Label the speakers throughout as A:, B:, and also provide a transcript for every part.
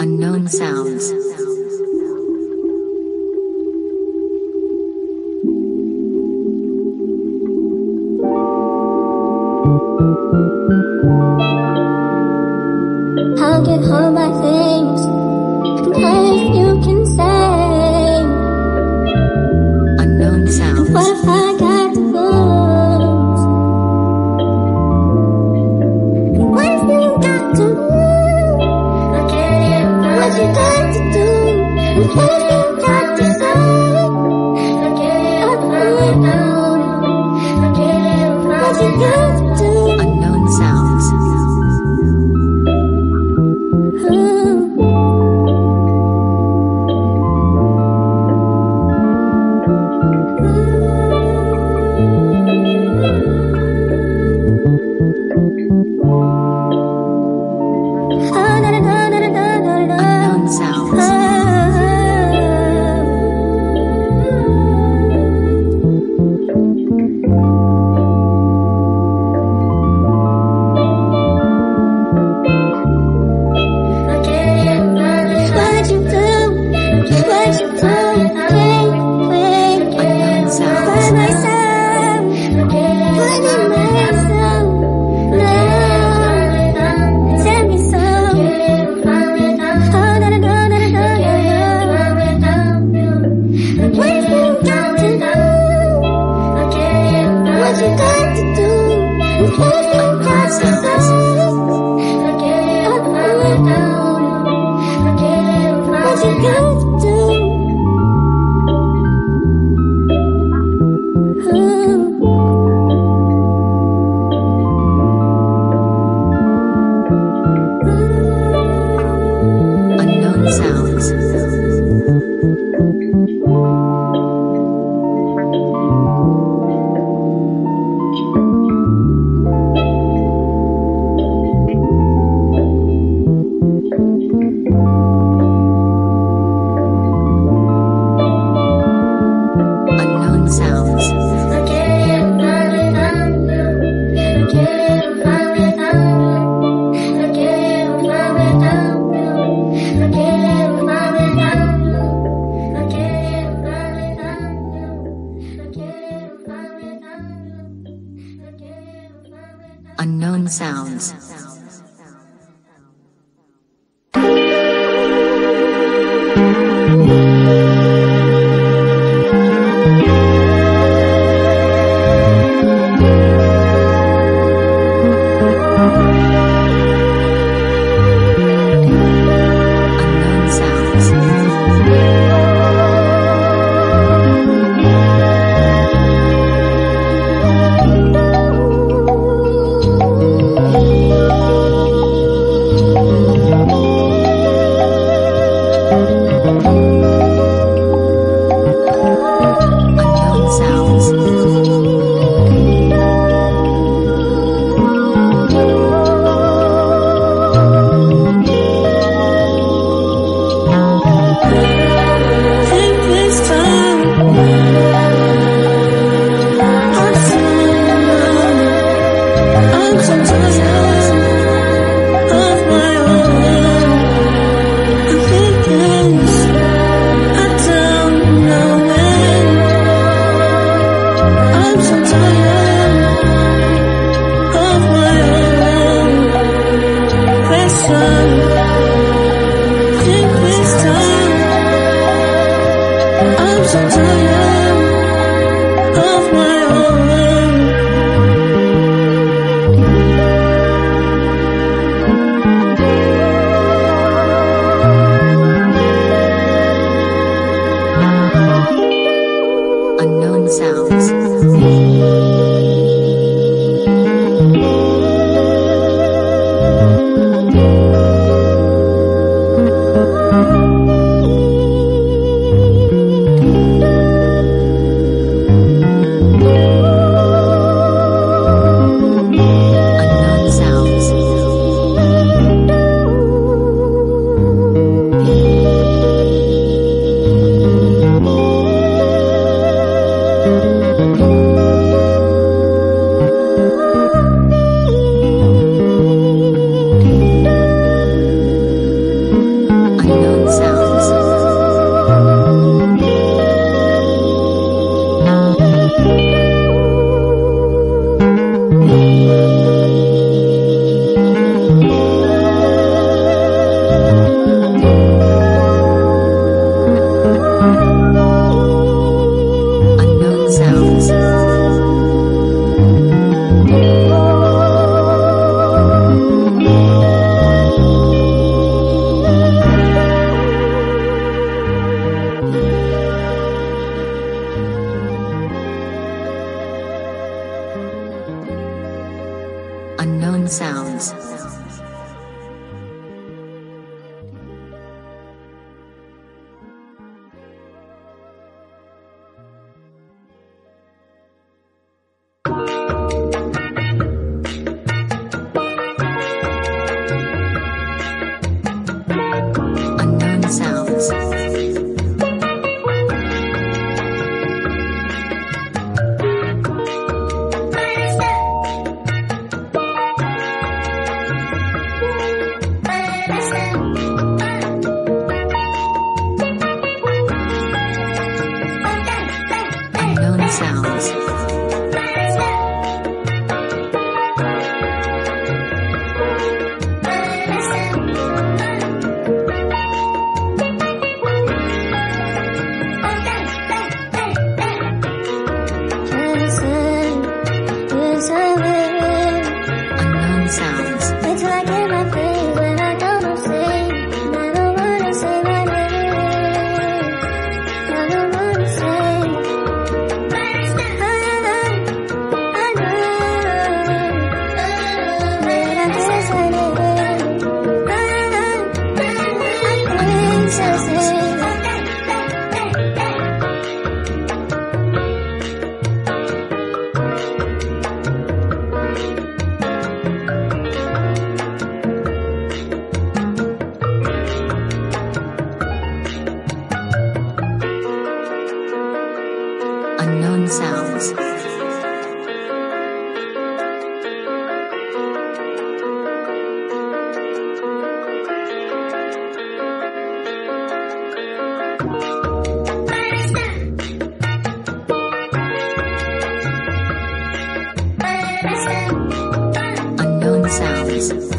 A: Unknown sounds. sounds. Sounds.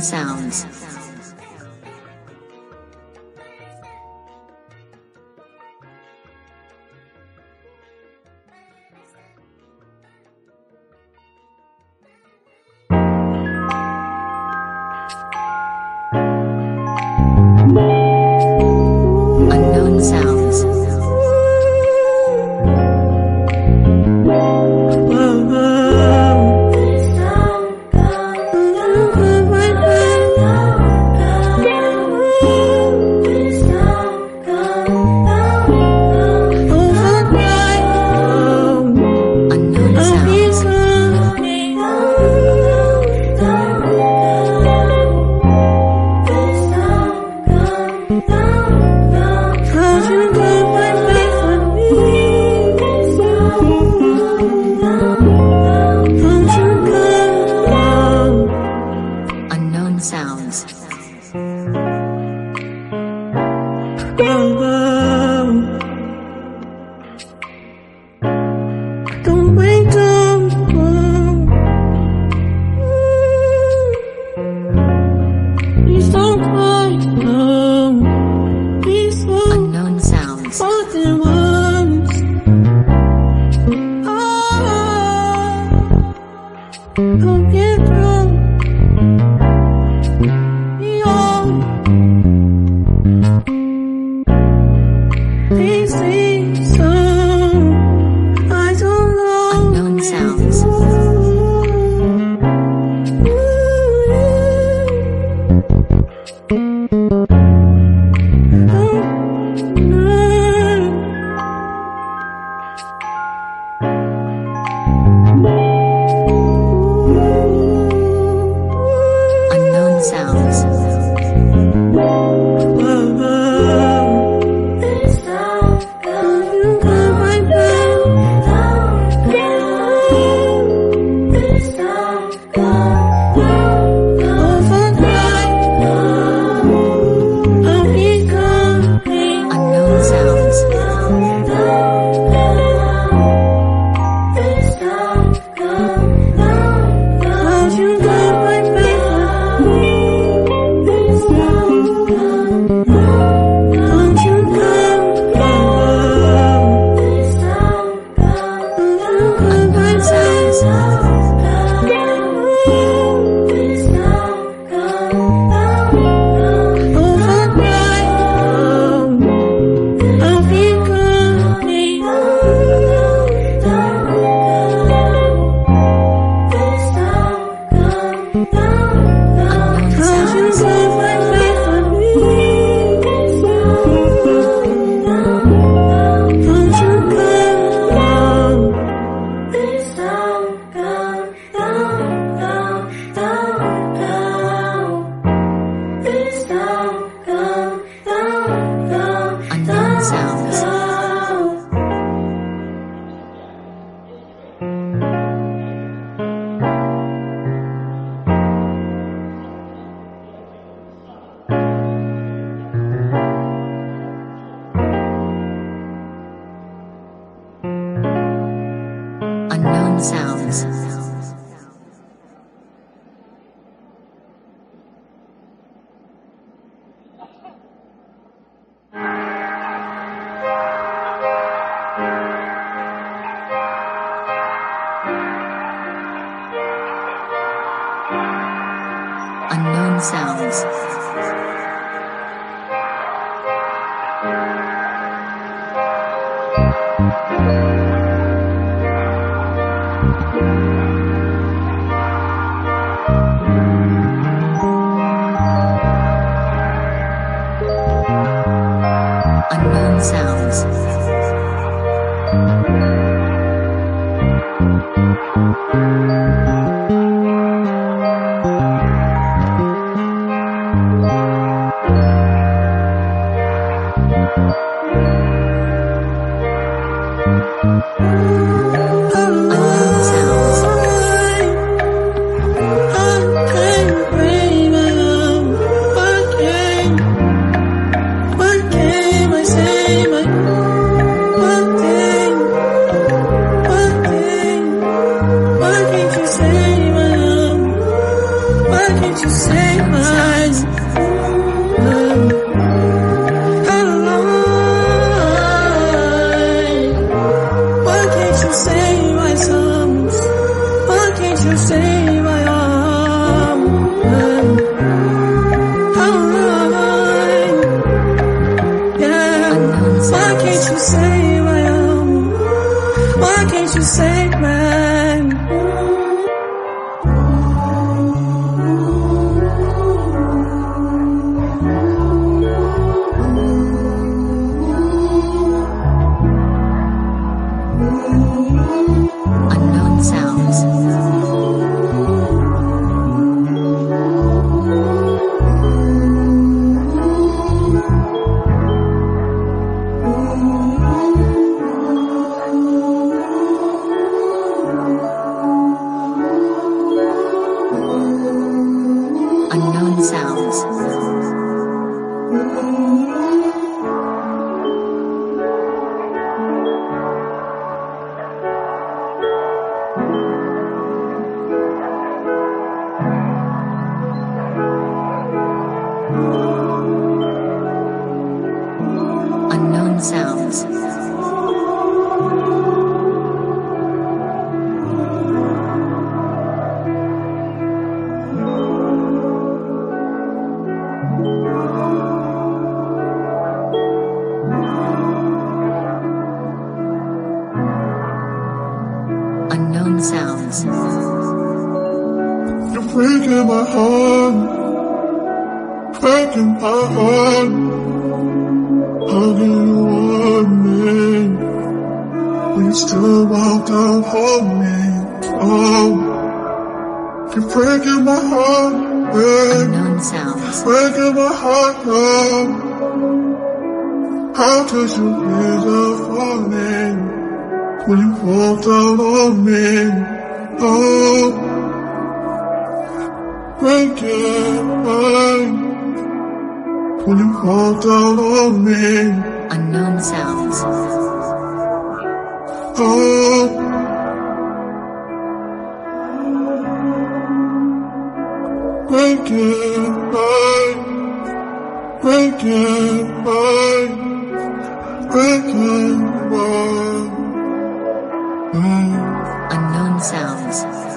A: Sounds.
B: Sounds. Unknown
C: Oh, my
D: heart. How do you want me when you still walk out on me? Oh, you're breaking my heart,
B: Unknown sounds.
D: breaking my heart, oh. How could you on me when you walked out on me? Oh. breaking when you walked out on me.
B: Unknown sounds.
D: Oh, breaking mine, breaking mine, breaking mine. Mm.
B: Unknown sounds.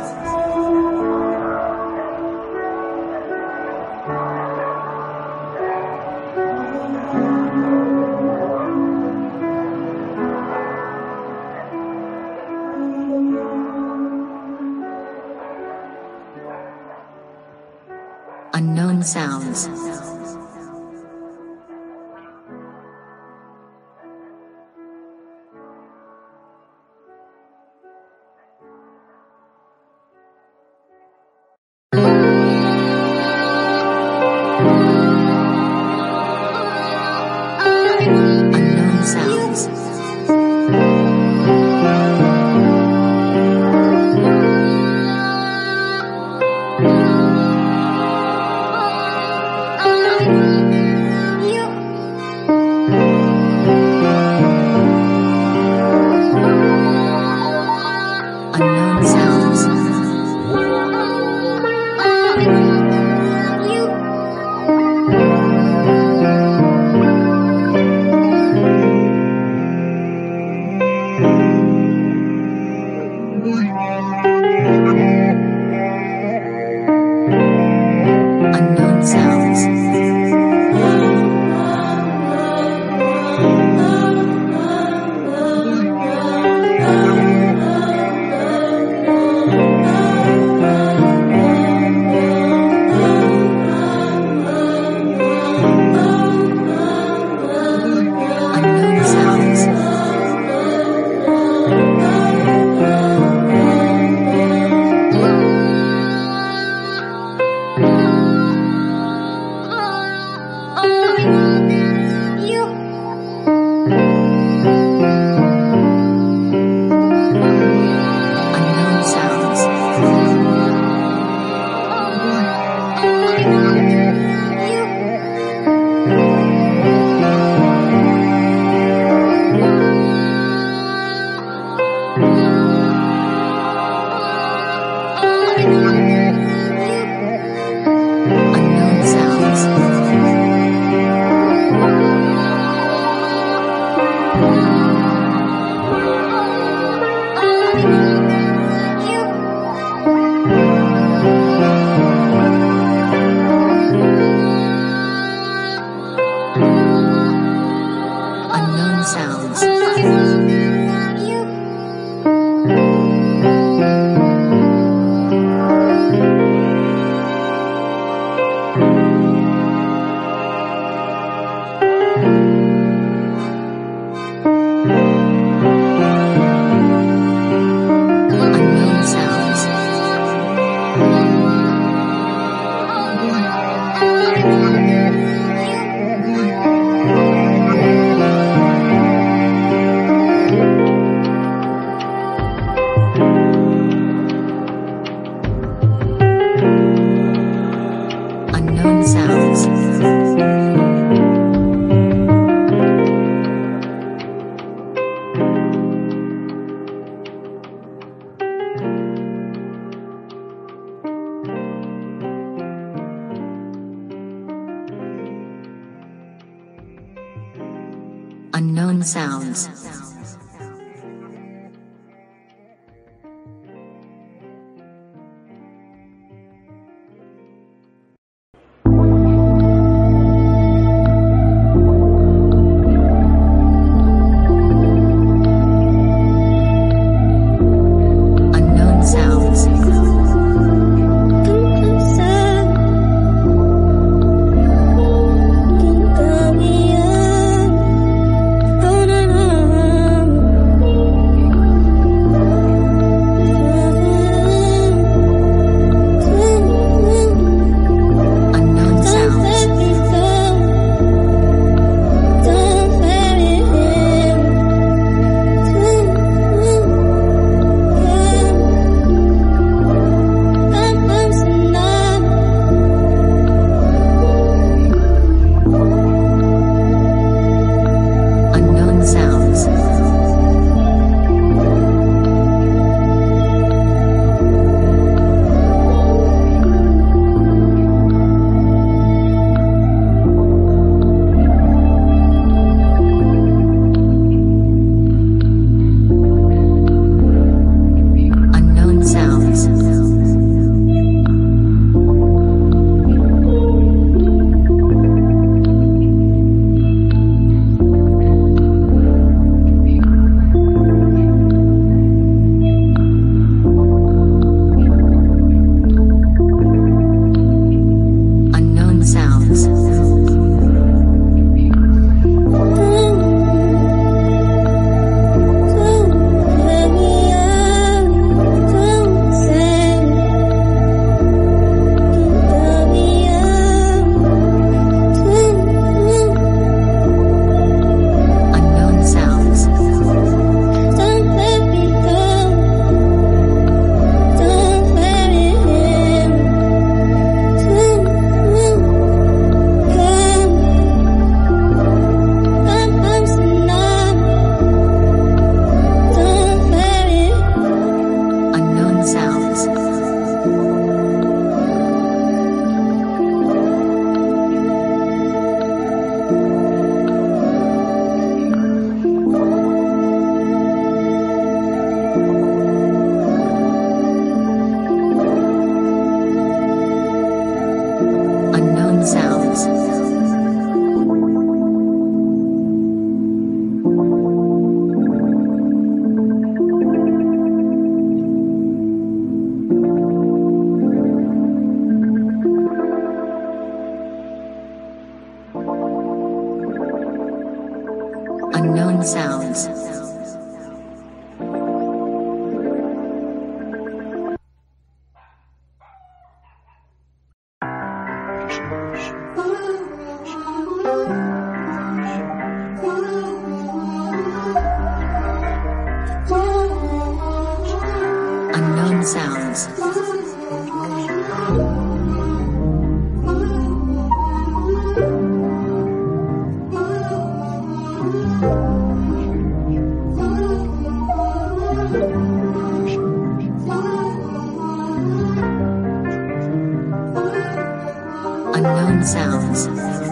B: Sounds. Unknown sounds.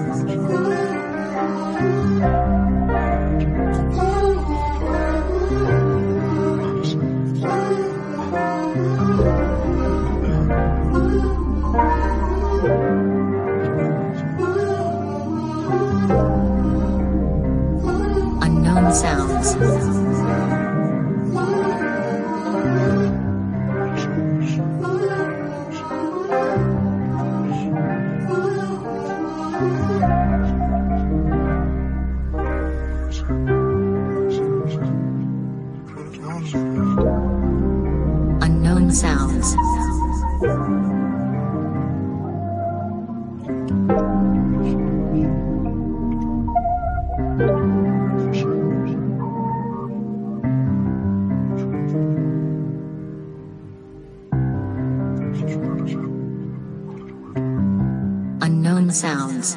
A: Sounds.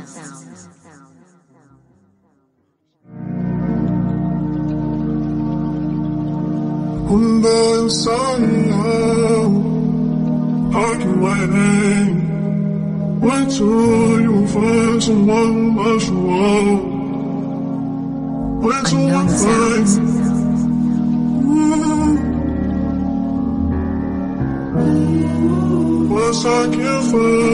D: Kumbang sayang Aking waiting Wait till you find someone that's wrong Wait till you find. Once I can find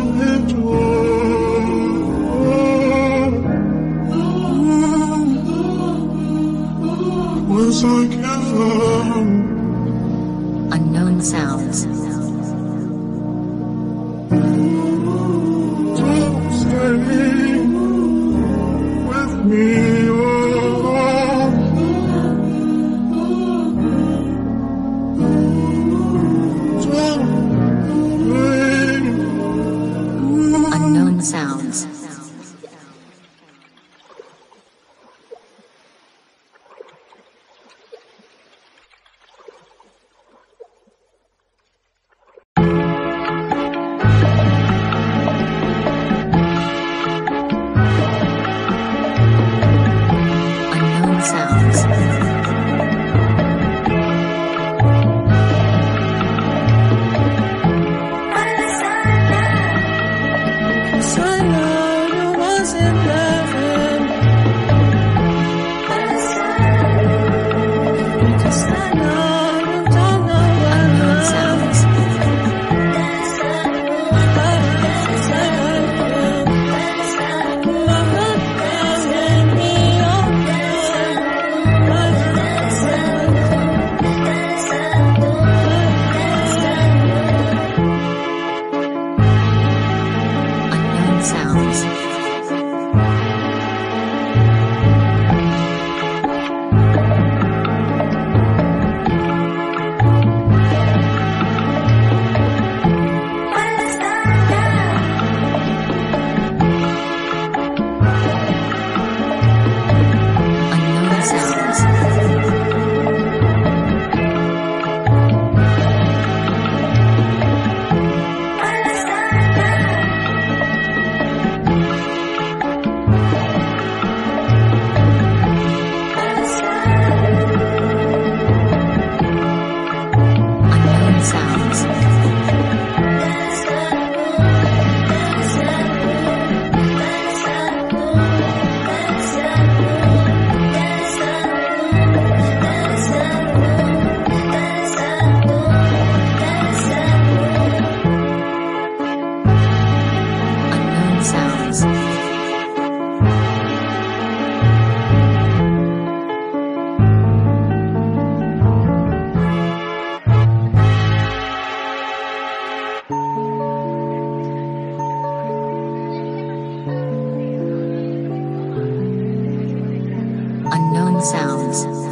B: sounds.